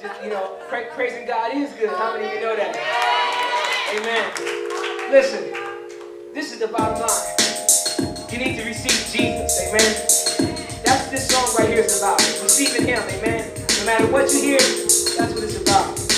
just, you know, pra- praising God is good. How many of you know that? Amen. Listen, this is the bottom line. You need to receive Jesus. Amen. That's what this song right here is about. Receiving Him. Amen. No matter what you hear, that's what it's about.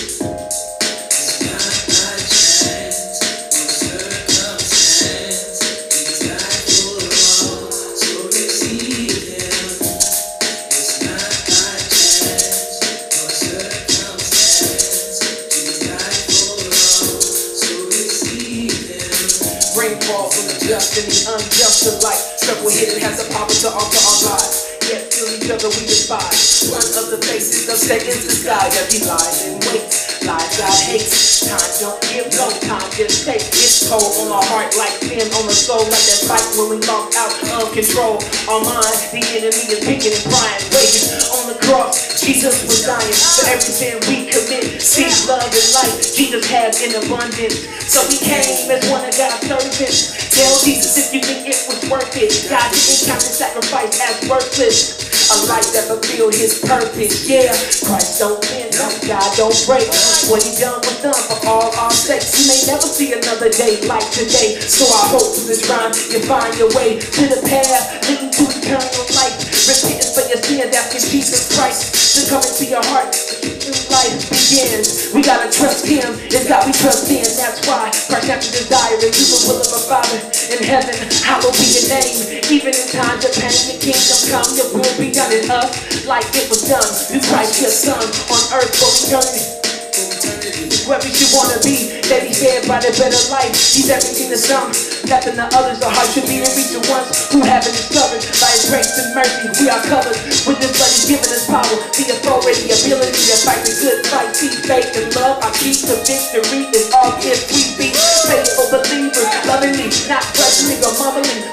Just and the unjust alike. Circle hidden has the power to alter our lives. Yet still each other we despise. One of the faces of Satan's disguise he lies in wait. Lies God hates. Time don't give no time, just take its toll on our heart like sin on the soul. Like that fight when we lost out of control. Our mind, the enemy is picking and prying. Waiting on the cross, Jesus was dying for every sin we commit. See love and life Jesus had in abundance. So he came as one of God's servants. Tell Jesus if you think it was worth it. God didn't count the sacrifice as worthless. A life that fulfilled his purpose. Yeah, Christ don't bend, no God don't break. What he done was done for all our sakes. You may never see another day like today. So I hope through this rhyme you find your way to the path leading to eternal life. Repentance for your sins, asking Jesus Christ to come into your heart. New life begins. We gotta trust him. It's God we trust in. That's why Christ has to desire and do the will of our Father in heaven. Hallowed be your name. Even in times of pain, the kingdom come. Your will be done in us like it was done through Christ your Son on earth for eternity. Whoever you wanna be, he fed by the better life. He's everything to some, nothing to others. The heart should be to reach the ones who haven't discovered. By his grace and mercy, we are covered. With his blood, he's given us power, the authority, ability to fight the good fight. See, faith and love, our key to victory is all if we be faithful believers. Lovingly, not questioning or mumbling,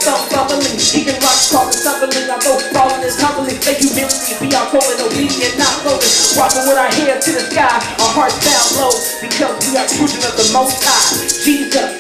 Walking with our head to the sky, our hearts down low. Because we are children of the Most High. Jesus.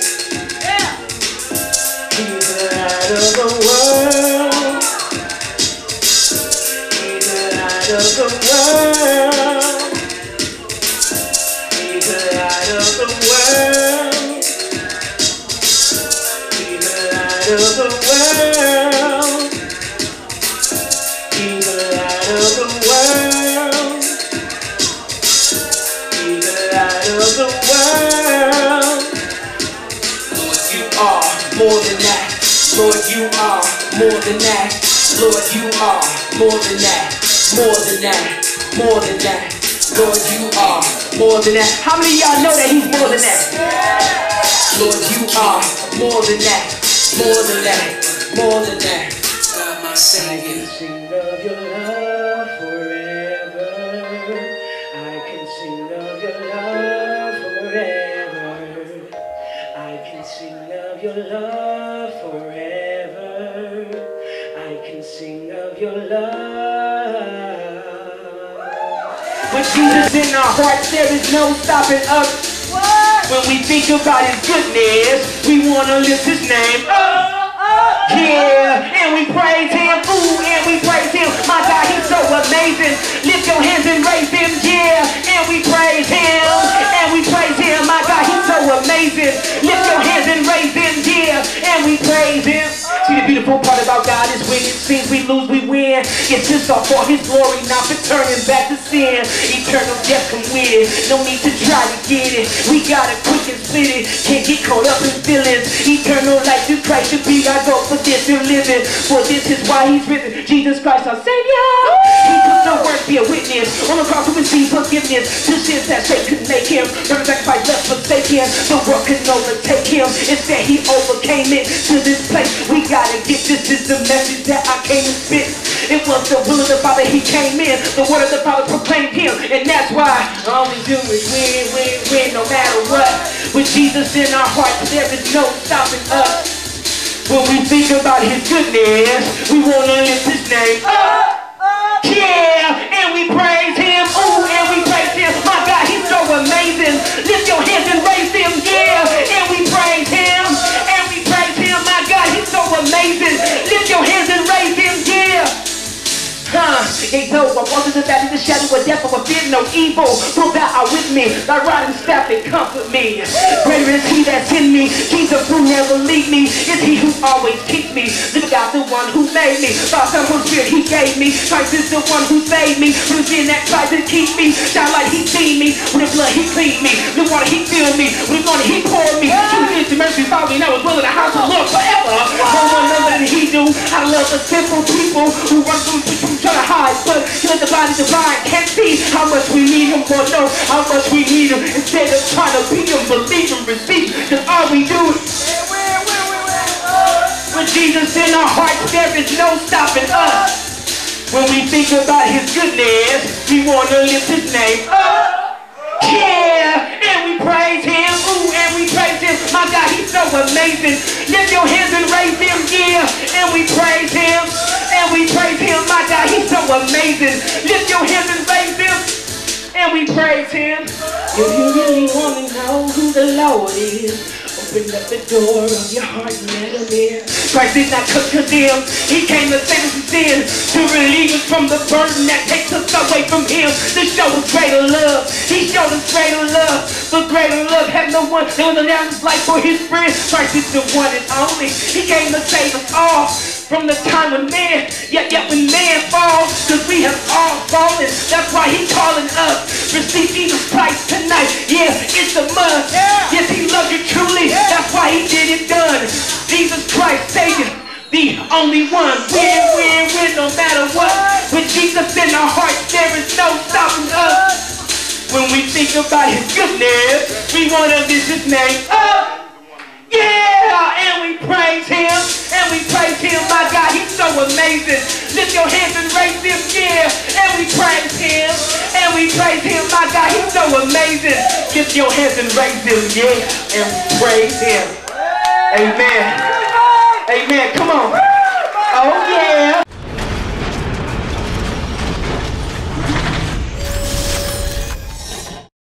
More than that. Lord, you are more than that. More than that. More than that. Lord, you are more than that. How many of y'all know that He's more than that? Lord, you are more than that. More than that. More than that. God, my. Of your love. With Jesus in our hearts, there is no stopping us. When we think about his goodness, we want to lift his name up. Oh, oh. Yeah, and we praise him. Ooh, and we praise him. My God, he's so amazing. Lift your hands and raise him. Yeah, and we praise him. And we praise him. My God, he's so amazing. And we praise him. See, the beautiful part about God is when it seems we lose, we win. It's just all for his glory, not for turning back to sin. Eternal death with it. No need to try to get it. We got it quick and split it. Can't get caught up in feelings. Should be I goal for this and living. For this is why he's risen. Jesus Christ our Savior. He took no work, be a witness. On the cross to receive forgiveness. To sins that Satan could make him. Never sacrifice, let's forsake him. The world could overtake him. Instead he overcame it. To this place we gotta get this. Is the message that I came to spit. It was the will of the Father, he came in. The word of the Father proclaimed him. And that's why all we do is win, win, win, no matter what. With Jesus in our hearts, there is no stopping us. When we think about his goodness, we want to lift his name up. Yeah, and we praise him. Ooh, and we praise him. My God, he's so amazing. Lift your hands and raise him. Yeah, and we praise him. And we praise him. My God, he's so amazing. Lift your hands and raise. Yeah. Huh. I walk in the valley, the shadow of death, I will fear no evil. For thou art with me, thy rod and staff, they comfort me. Greater is he that's in me, Jesus who never leave me, is he who always keeps me. Living God, the one who made me, by some Holy Spirit he gave me. Christ is the one who saved me, from the sin that tried to keep me. Shine like he seen me, with his blood he cleaned me, the water he filled me, with money he poured me. Truth is the mercy found me, and I was willing to house of Lord forever. No one other than he do. I love the simple people who run from the truth, try to hide, but let divine can't see how much we need him, or know how much we need him. Instead of trying to be him, believe him, receive, cause all we do is with Jesus in our hearts, there is no stopping us. When we think about his goodness, we want to lift his name up. Yeah, and we praise him. Ooh, and we praise him. My God, he's so amazing. Lift your hands and raise him. Yeah, and we praise him. Amazing. Lift your hands and raise him. And we praise him. If you really want to know who the Lord is, Open up the door of your heart and let him in. Christ did not come condemn. He came to save us from sin, to relieve us from the burden that takes us away from him. To show us greater love. He showed us greater love. But greater love had no one that would down his life for his friends. Christ is the one and only. He came to save us all from the time when man, yet yet when man falls, cause we have all fallen. That's why he calling us. Receive Jesus Christ tonight. Yeah, it's a must. Yeah. Yes, he loves you truly. That's why he did it done. Jesus Christ, Savior, the only one. Win, win, win, no matter what. With Jesus in our hearts, there is no stopping us. When we think about his goodness, we want to lift his name up. amazing. Lift your hands and raise them, yeah. And we praise him. And we praise him. My God, he's so amazing. Lift your hands and raise them, yeah. And praise him. Amen. Amen. Come on. Oh, yeah.